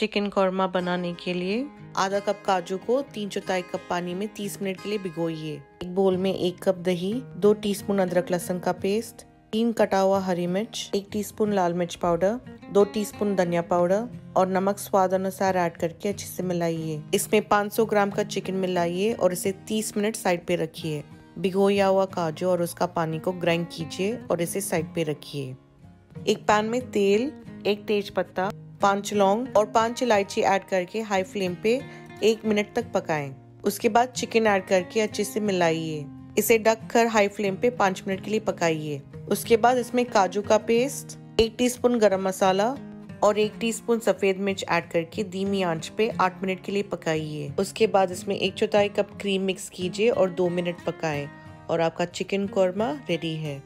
Chicken korma बनाने के लिए आधा कप काजू को तीन चौथाई कप पानी में 30 मिनट के लिए भिगोइए। एक बोल में एक कप दही, दो टीस्पून अदरक लहसुन का पेस्ट तीन कटा हुआ हरी मिर्च, एक टीस्पून लाल मिर्च पाउडर दो टीस्पून धनिया पाउडर और नमक स्वाद अनुसार ऐड करके अच्छे से मिलाइए। इसमें 500 ग्राम का चिकन मिलाइए और इसे 30 मिनट साइड पे रखिए। भिगोया हुआ काजू और उसका पानी को ग्राइंड कीजिए और इसे साइड पे रखिए। एक पैन में तेल, एक तेज पत्ता पाँच लौंग और पाँच इलायची ऐड करके हाई फ्लेम पे एक मिनट तक पकाएँ। उसके बाद चिकन ऐड करके अच्छे से मिलाइए। इसे ढक कर हाई फ्लेम पे पाँच मिनट के लिए पकाइए। उसके बाद इसमें काजू का पेस्ट, एक टीस्पून गरम मसाला और एक टीस्पून सफ़ेद मिर्च ऐड करके धीमी आँच पे आठ मिनट के लिए पकाइए। उसके बाद इसमें एक चौथाई कप क्रीम मिक्स कीजिए और दो मिनट पकाएँ और आपका चिकन कौरमा रेडी है।